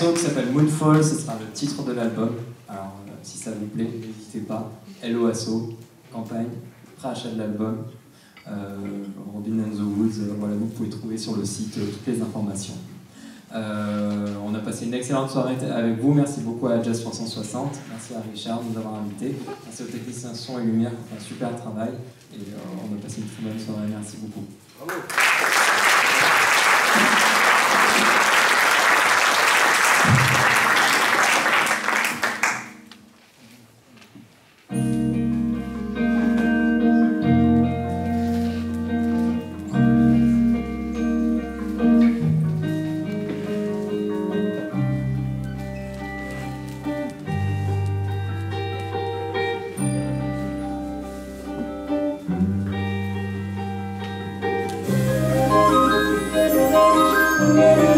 morceau qui s'appelle Moonfall, ce sera le titre de l'album. Alors, euh, si ça vous plaît, n'hésitez pas. LOASO, campagne, rachat de l'album. Euh, Robin and the Woods, euh, voilà, vous pouvez trouver sur le site euh, toutes les informations. On a passé une excellente soirée avec vous. Merci beaucoup à Jazz 360. Merci à Richard de nous avoir invités. Merci aux techniciens son et lumière fait un super travail. Et on a passé une très bonne soirée. Merci beaucoup. Thank Yeah.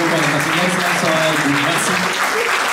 Excellente soirée avec vous. Merci.